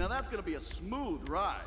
Now that's gonna be a smooth ride.